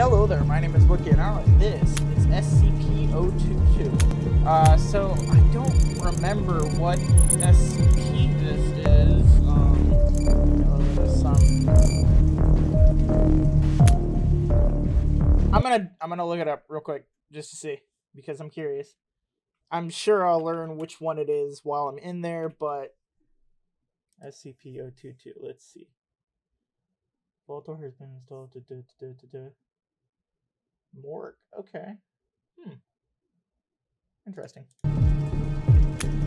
Hello there, my name is Wookie and. This is SCP-022. Uh, so I don't remember what SCP this is. Um, some... I'm gonna I'm gonna look it up real quick just to see because I'm curious. I'm sure I'll learn which one it is while I'm in there, but SCP-022. Let's see. Voltor has been installed. Da, da, da, da, da. Morgue. Okay. Hmm. Interesting.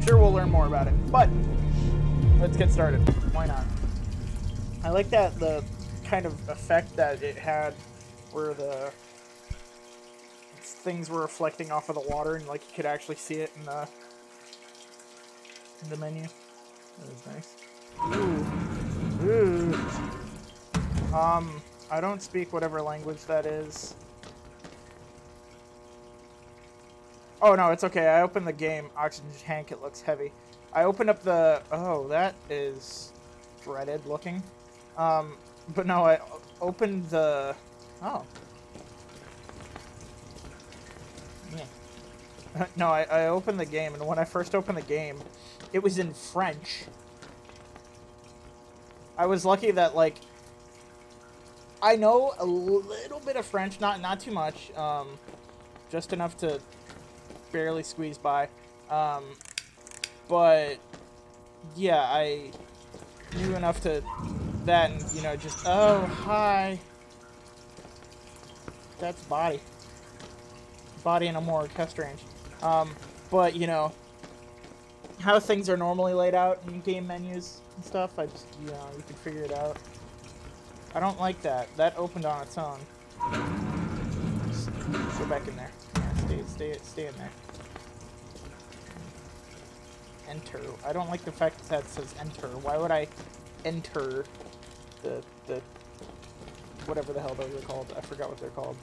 Sure, we'll learn more about it, but let's get started. Why not? I like that the kind of effect that it had, where the things were reflecting off of the water, and like you could actually see it in the in the menu. That was nice. Ooh. Ooh. Um, I don't speak whatever language that is. Oh no, it's okay. I opened the game. Oxygen tank, it looks heavy. I opened up the... Oh, that is dreaded looking. Um, but no, I opened the... Oh. Yeah. no, I, I opened the game, and when I first opened the game, it was in French. I was lucky that, like, I know a little bit of French, not not too much, um, just enough to barely squeezed by. Um, but yeah, I knew enough to that, and you know, just oh hi, that's body, body in a more range. Um, but you know how things are normally laid out in game menus and stuff. I just you know you can figure it out. I don't like that. That opened on its own. Just go back in there. Stay, stay, stay in there. Enter. I don't like the fact that that says enter. Why would I enter the, the, whatever the hell those are called. I forgot what they're called.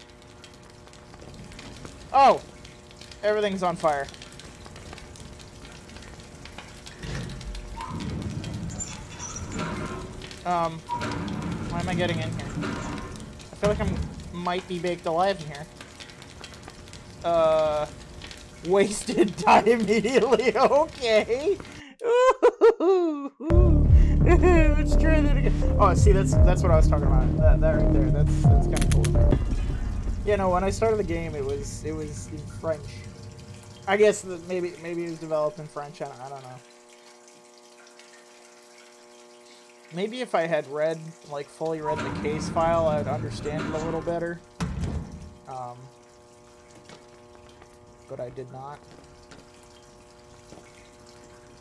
Oh! Everything's on fire. Um, why am I getting in here? I feel like I might be baked alive in here. Uh, wasted, die immediately. Okay. Let's try that again. Oh, see, that's that's what I was talking about. That, that right there. That's that's kind of cool. Yeah, no. When I started the game, it was it was in French. I guess maybe maybe it was developed in French. I don't, I don't know. Maybe if I had read, like, fully read the case file, I would understand it a little better. Um, but I did not.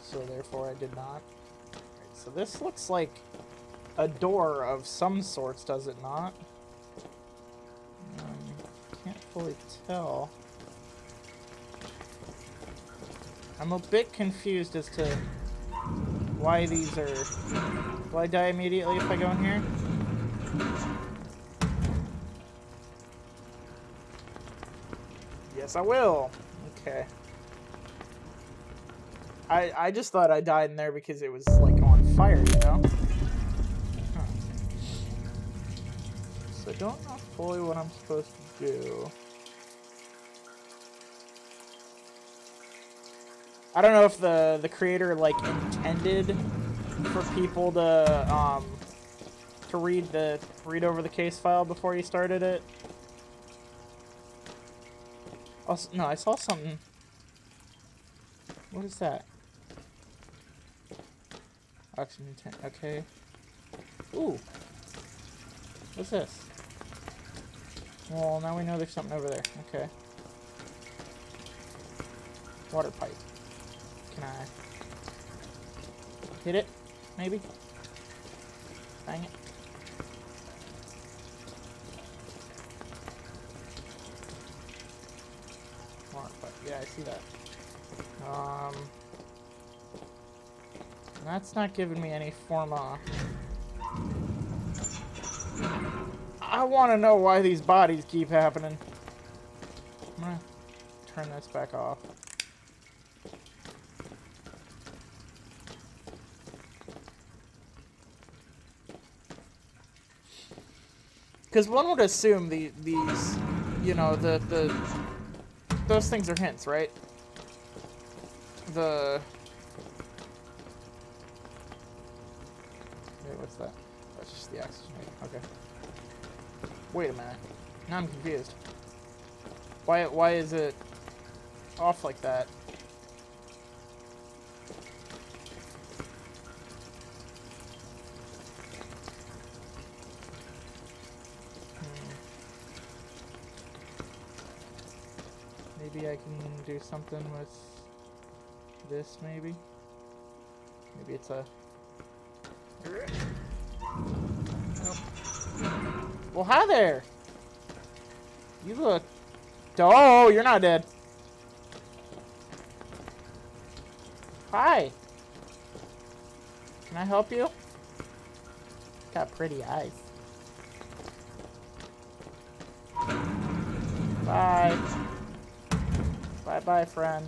So therefore I did not. Right, so this looks like a door of some sorts, does it not? Um, can't fully tell. I'm a bit confused as to why these are Will I die immediately if I go in here? Yes, I will. Okay. I I just thought I died in there because it was like on fire, you know? Huh. So I don't know fully what I'm supposed to do. I don't know if the the creator like intended for people to um to read the read over the case file before you started it. Also, no, I saw something. What is that? Oxygen tank. Okay. Ooh. What's this? Well, now we know there's something over there. Okay. Water pipe. Can I hit it? maybe? Dang it. but yeah, I see that. Um, that's not giving me any form of... I want to know why these bodies keep happening. I'm gonna turn this back off. Because one would assume the these, you know, the the those things are hints, right? The what's that? That's just the oxygen. Okay. Wait a minute. Now I'm confused. Why why is it off like that? Hmm. Maybe I can do something with this, maybe? Maybe it's a... Nope. Well, hi there! You look... Oh, you're not dead. Hi! Can I help you? Got pretty eyes. Bye. Bye-bye, friend.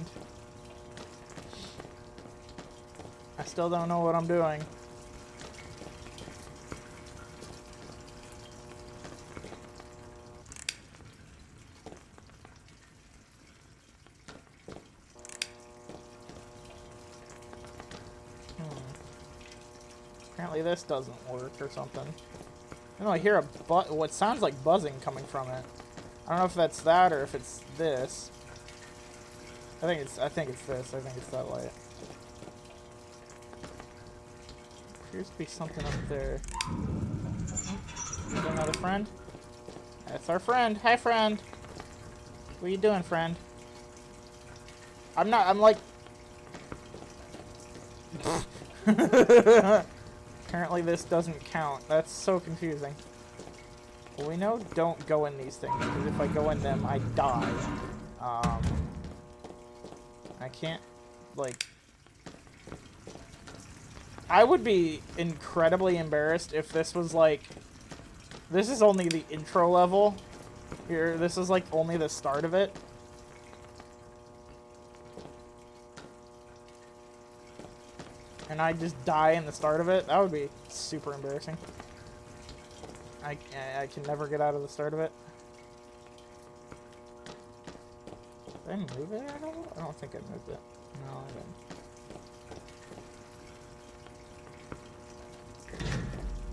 I still don't know what I'm doing. Hmm. Apparently this doesn't work or something. I know I hear a but what sounds like buzzing coming from it. I don't know if that's that or if it's this. I think it's I think it's this. I think it's that light. Appears to be something up there. Is another friend? That's our friend. Hi friend. What are you doing, friend? I'm not I'm like Apparently this doesn't count. That's so confusing. Well, we know don't go in these things, because if I go in them, I die. Um, I can't, like... I would be incredibly embarrassed if this was, like... This is only the intro level. Here, this is, like, only the start of it. And I just die in the start of it. That would be super embarrassing. I, I can never get out of the start of it. Did I move it at all? I don't think I moved it. No, I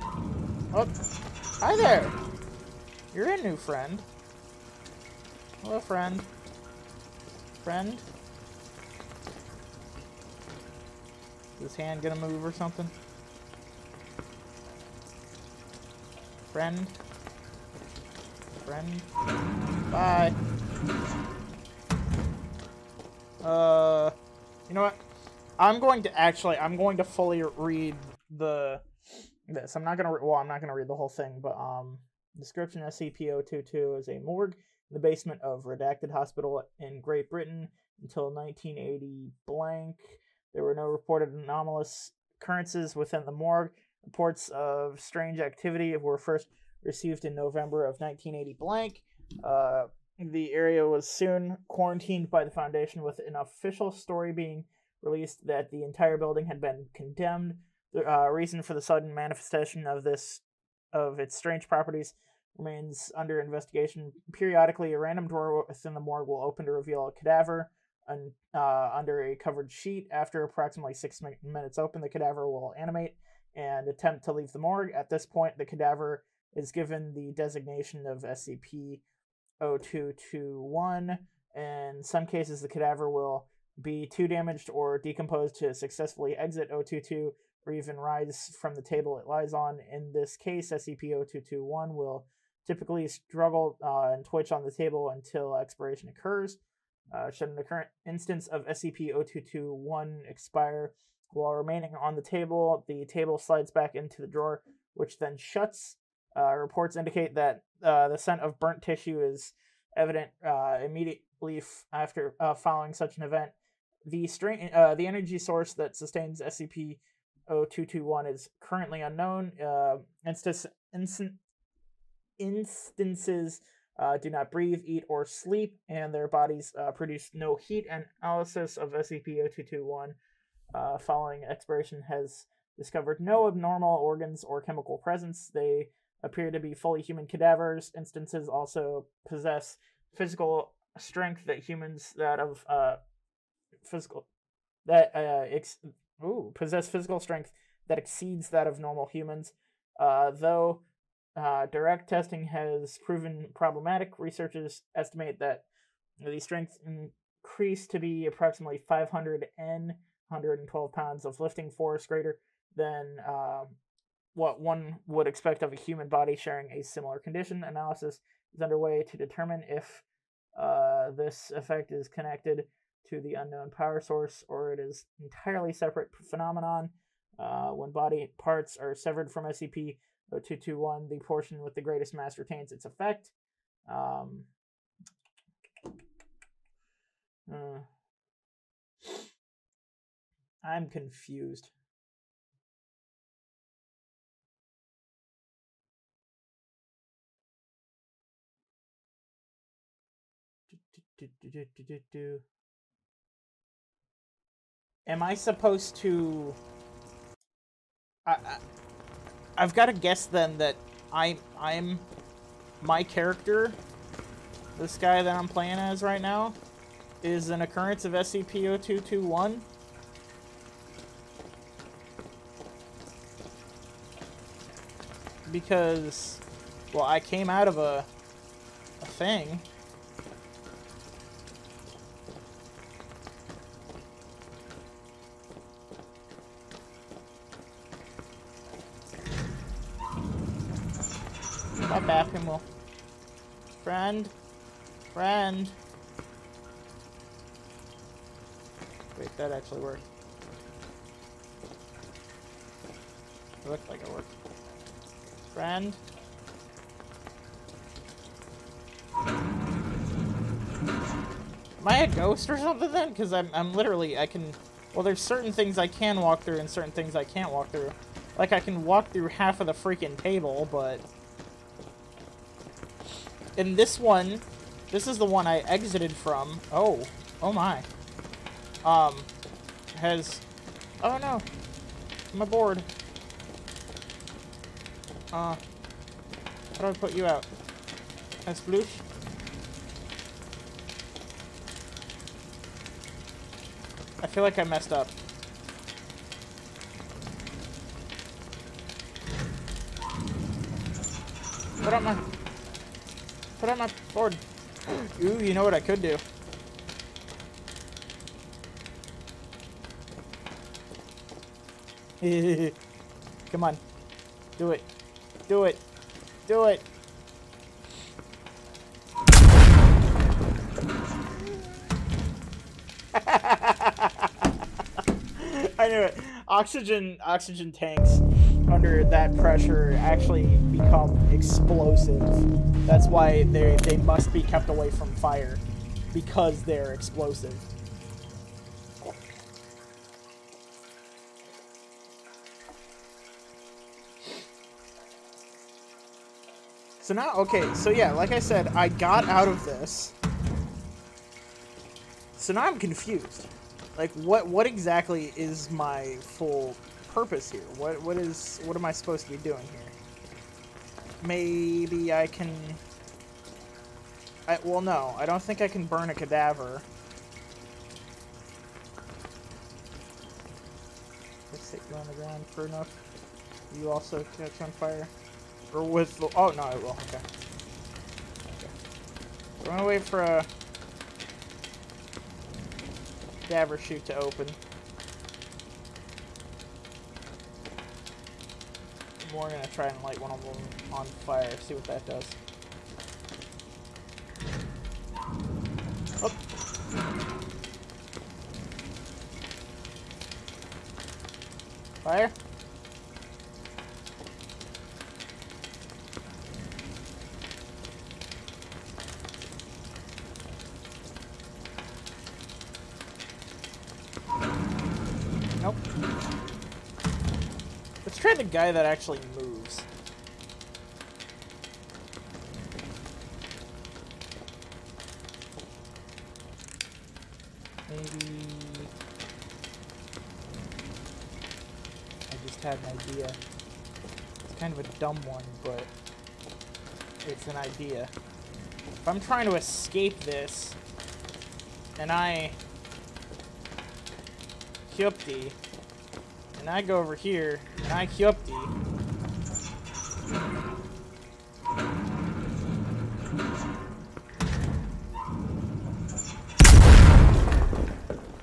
didn't. Oh, hi there! You're a new friend. Hello, friend. Friend? Is his hand gonna move or something? Friend? Friend? Bye. Uh, you know what? I'm going to actually, I'm going to fully read the, this. I'm not to, well, I'm not to read the whole thing, but, um, description SCP-022 is a morgue in the basement of Redacted Hospital in Great Britain until 1980 blank. There were no reported anomalous occurrences within the morgue. Reports of strange activity were first received in November of 1980 blank. Uh, the area was soon quarantined by the Foundation with an official story being released that the entire building had been condemned. The uh, reason for the sudden manifestation of this of its strange properties remains under investigation. Periodically, a random drawer within the morgue will open to reveal a cadaver uh, under a covered sheet. After approximately six minutes open, the cadaver will animate and attempt to leave the morgue. At this point, the cadaver is given the designation of SCP 0221. In some cases, the cadaver will be too damaged or decomposed to successfully exit 022 or even rise from the table it lies on. In this case, SCP 0221 will typically struggle uh, and twitch on the table until expiration occurs. Uh, should an current instance of SCP 0221 expire while remaining on the table, the table slides back into the drawer, which then shuts. Uh, reports indicate that uh, the scent of burnt tissue is evident uh, immediately f- after uh, following such an event. The strain, uh, the energy source that sustains SCP 0221 is currently unknown. Uh, instance, instant, instances do not breathe, eat, or sleep, and their bodies produce no heat. Analysis of SCP 0221 following expiration has discovered no abnormal organs or chemical presence. They appear to be fully human cadavers. Instances also possess physical strength that humans that of uh physical that uh ex- ooh, possess physical strength that exceeds that of normal humans. Uh, though uh, direct testing has proven problematic, researchers estimate that the strength increased to be approximately 500 N, 112 pounds of lifting force, greater than uh, what one would expect of a human body sharing a similar condition. Analysis is underway to determine if uh, this effect is connected to the unknown power source or it is entirely separate phenomenon. Uh, when body parts are severed from SCP-0221, the portion with the greatest mass retains its effect. Um, uh, I'm confused. Do, do, do, Am I supposed to? I I've got to guess then that I I'm my character, this guy that I'm playing as right now, is an occurrence of SCP-0221. Because, well, I came out of a, a thing. My bathroom will. Friend. Friend. Wait, that actually worked. It looked like it worked. Friend. Am I a ghost or something then? Because I'm, I'm literally, I can... Well, there's certain things I can walk through and certain things I can't walk through. Like, I can walk through half of the freaking table, but... In this one, this is the one I exited from. Oh, oh my um, has, oh no, my board. Uh, how do I put you out? A sploosh? I feel like I messed up. Put up my, put up my board. Ooh, you know what I could do? Come on. Do it. Do it. Do it. I knew it. Oxygen oxygen tanks under that pressure actually become explosive. That's why they they must be kept away from fire because they're explosive. So now, okay, so yeah, like I said, I got out of this. So now I'm confused. Like, what what exactly is my full purpose here? What what is what am I supposed to be doing here? Maybe I can. I well, no, I don't think I can burn a cadaver. Let's sit you on the ground for enough. You also catch on fire. Or with the... Oh, no, it will. Okay. okay. I'm gonna wait for a... Daver chute to open. We're gonna try and light one of them on fire, see what that does. Oh. Fire? try the guy that actually moves. Maybe... I just had an idea. It's kind of a dumb one, but... it's an idea. If I'm trying to escape this, and I Hyupti, and I go over here, and I Hyupti,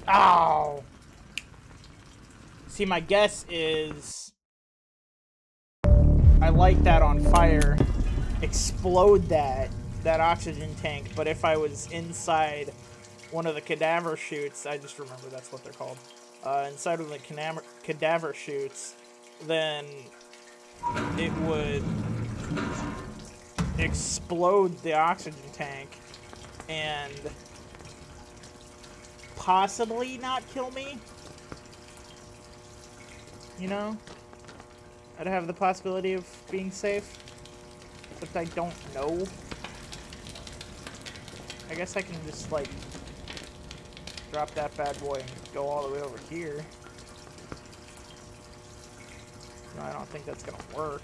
Oh! See, my guess is I light that on fire, explode that that oxygen tank, but if I was inside one of the cadaver chutes, I just remember that's what they're called, uh, inside of the cadaver, cadaver chutes, then it would explode the oxygen tank and possibly not kill me. You know? I'd have the possibility of being safe. Except I don't know. I guess I can just, like, drop that bad boy and go all the way over here. No, I don't think that's gonna work.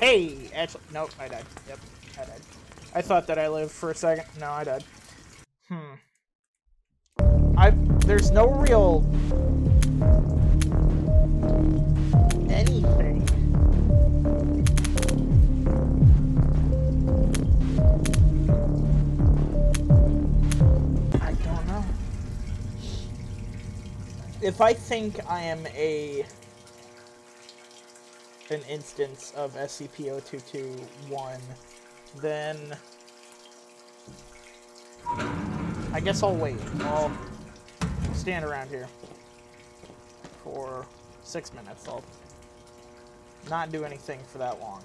Hey! Actually, nope, I died. Yep, I died. I thought that I lived for a second. No, I died. Hmm. I there's no real anything. If I think I am a an instance of SCP-0221, then I guess I'll wait. I'll stand around here for six minutes. I'll not do anything for that long.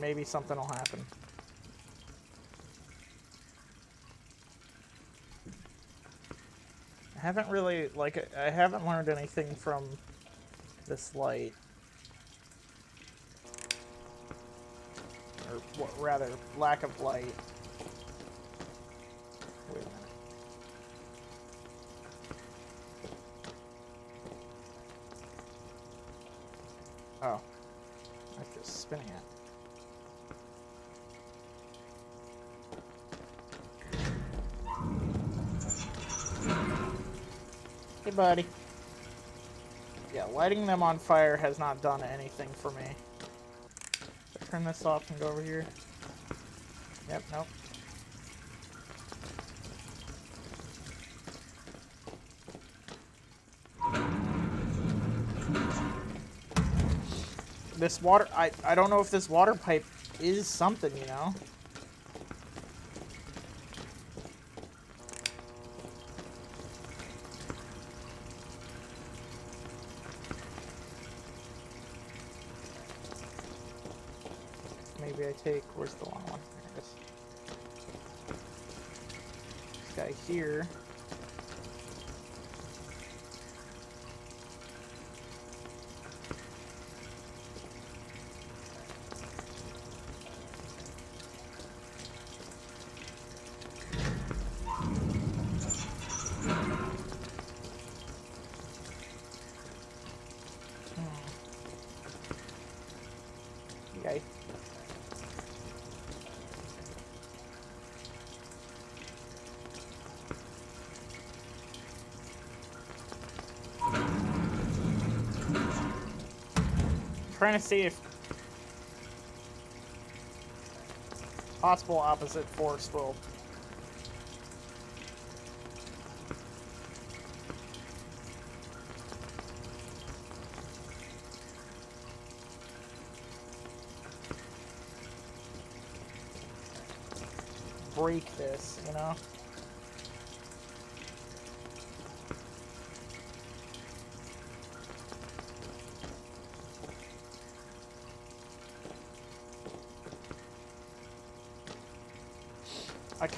Maybe something will happen. I haven't really, like, I haven't learned anything from this light. Or, what, rather, lack of light. Wait a minute. Oh. That's just spinning it. Hey, buddy. Yeah, lighting them on fire has not done anything for me. Turn this off and go over here. Yep, nope. This water, I, I don't know if this water pipe is something, you know? Maybe I take, where's the long one? There it is. This guy here. Okay. Trying to see if possible opposite force will break this, you know?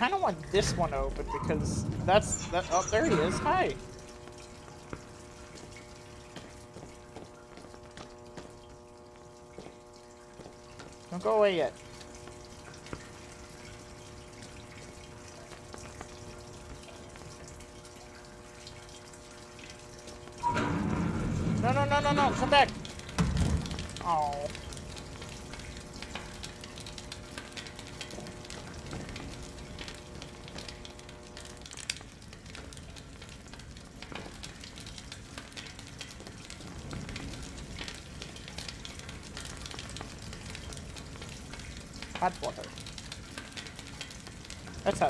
Kind of want this one open because that's that. Oh, there he is. Hi. Don't go away yet. no, no, no. Come back. Oh. Hot water. That's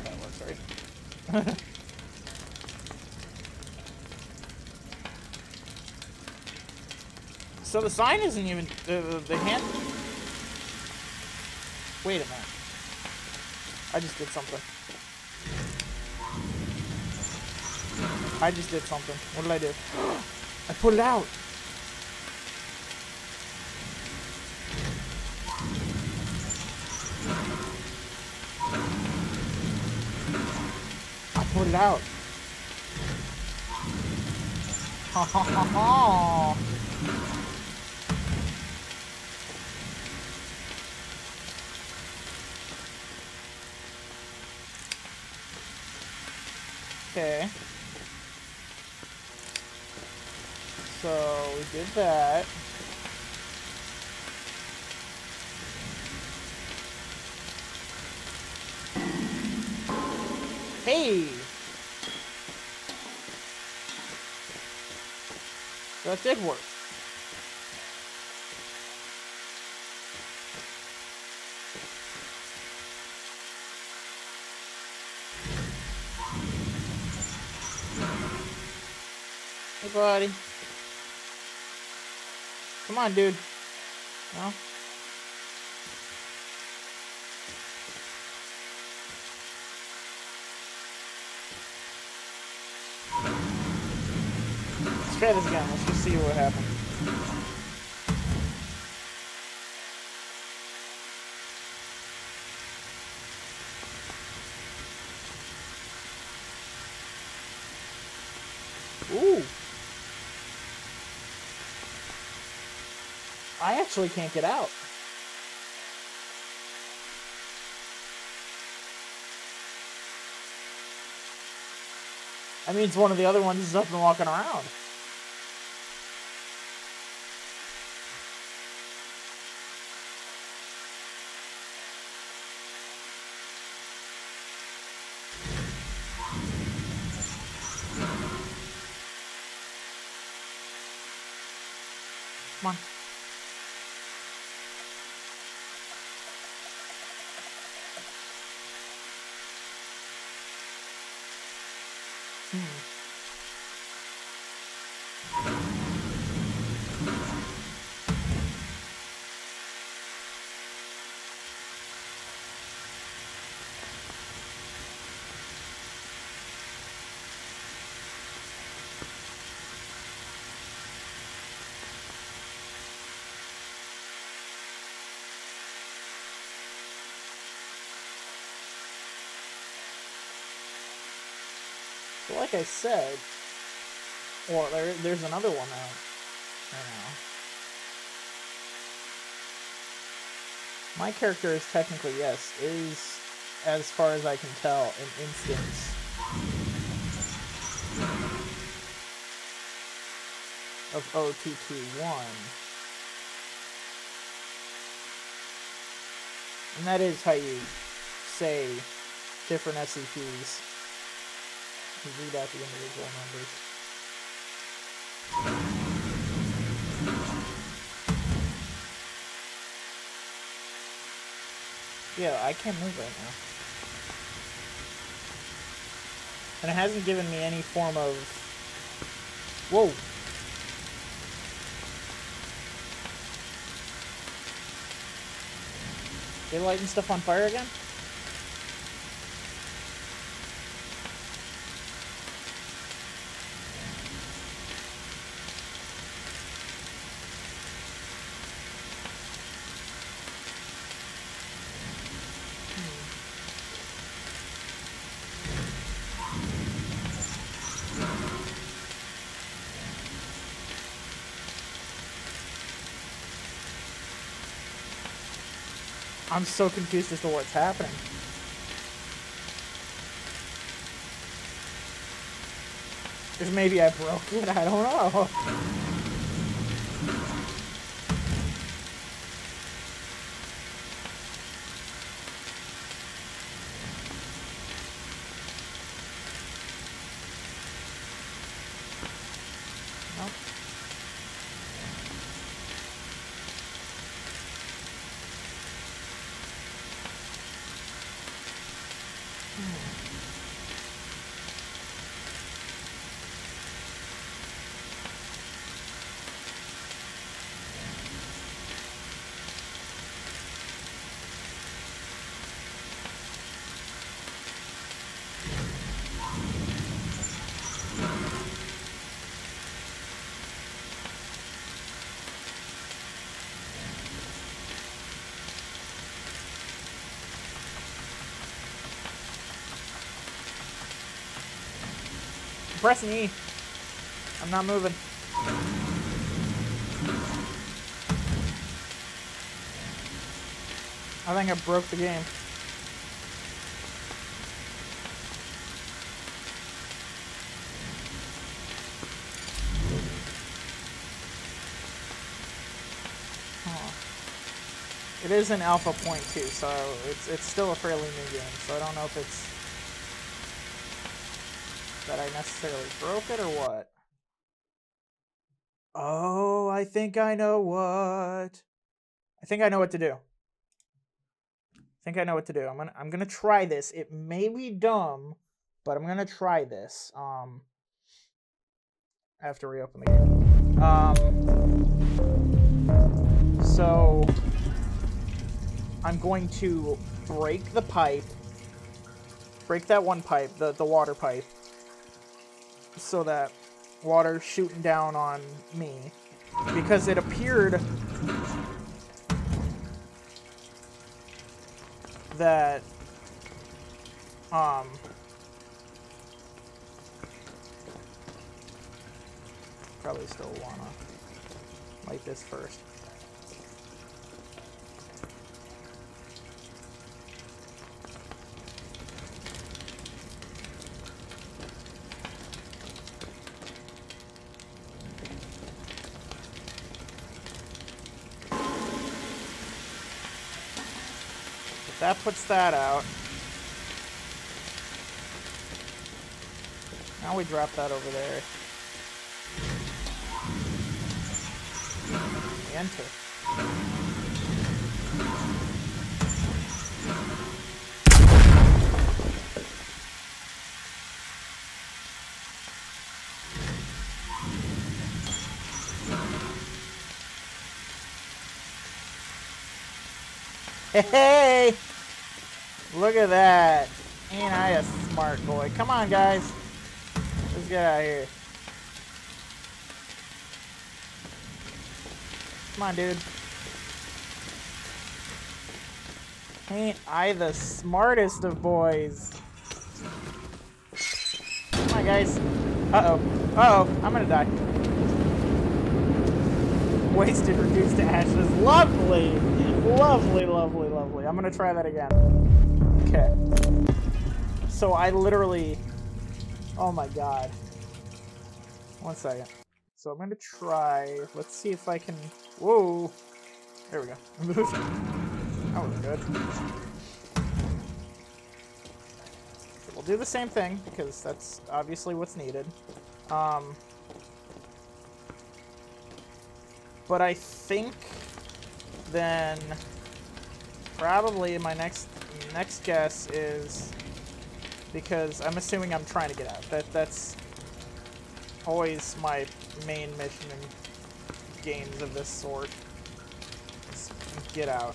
so the sign isn't even the the hand. Wait a minute. I just did something. I just did something. What did I do? I pulled it out. It out. Ha ha ha ha. Okay. So we did that. Hey! That did work. Hey, buddy. Come on, dude. No? Try this again. Let's just see what happens. Ooh. I actually can't get out. That means one of the other ones is up and walking around. Come like I said, well, there, there's another one out right now. My character is technically, yes, is, as far as I can tell, an instance of 0221. And that is how you say different SCPs. Read out the individual numbers. Yeah, I can't move right now. And it hasn't given me any form of... Whoa! They lighting stuff on fire again? I'm so confused as to what's happening. Because maybe I broke it, I don't know. Pressing E. I'm not moving. I think I broke the game. It is an alpha point too, so it's it's still a fairly new game. So I don't know if it's that I necessarily broke it or what. Oh, I think I know what. I think I know what to do. I think I know what to do. I'm gonna I'm gonna try this. It may be dumb, but I'm gonna try this. Um, I have to reopen the game. Um, so I'm going to break the pipe, break that one pipe, the, the water pipe, so that water's shooting down on me. Because it appeared that, um, probably still wanna light this first. That puts that out. Now we drop that over there. Enter. Hey! Look at that. Ain't I a smart boy? Come on, guys. Let's get out of here. Come on, dude. Ain't I the smartest of boys? Come on, guys. Uh-oh. Uh-oh. I'm gonna die. Wasted, reduced to ashes. Lovely! Lovely, lovely, lovely. I'm gonna try that again. Okay. So I literally... Oh my god. One second. So I'm gonna try... Let's see if I can... Whoa! There we go. that was good. So we'll do the same thing, because that's obviously what's needed. Um... But I think then probably my next next guess is because I'm assuming I'm trying to get out. That that's always my main mission in games of this sort. get out.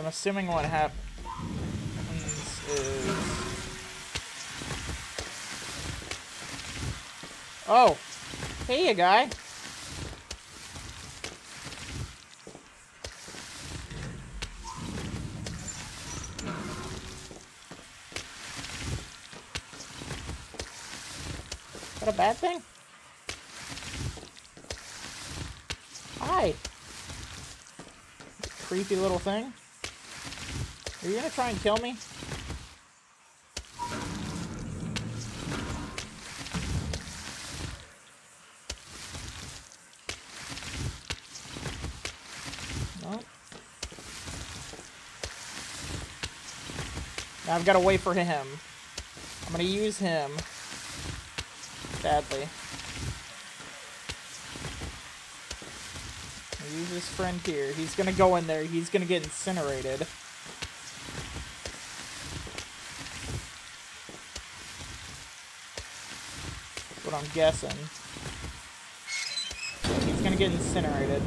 I'm assuming what happens is... Oh! Hey, you guy! a bad thing? Hi. Creepy little thing. Are you gonna try and kill me? No. Now I've got to wait for him. I'm going to use him. Badly. Use his friend here. He's going to go in there. He's going to get incinerated. I'm guessing. He's to get incinerated.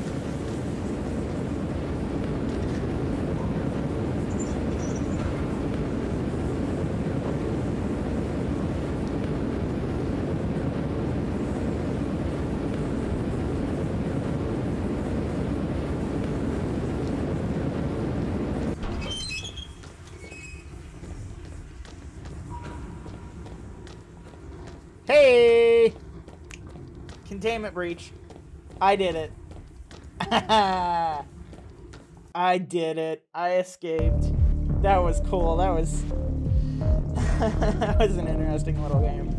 Hey! Containment breach. I did it. I did it. I escaped. That was cool. That was that was an interesting little game.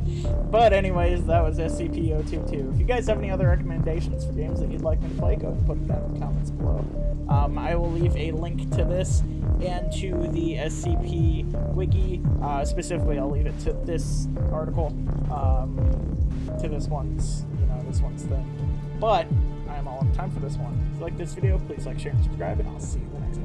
But anyways, that was SCP-022. If you guys have any other recommendations for games that you'd like me to play, go ahead and put them down in the comments below. Um, I will leave a link to this and to the SCP wiki. Uh, specifically, I'll leave it to this article, um, to this one's, you know, this one's thing. But I am all out of time for this one. If you like this video, please like, share, and subscribe, and I'll see you in the next one.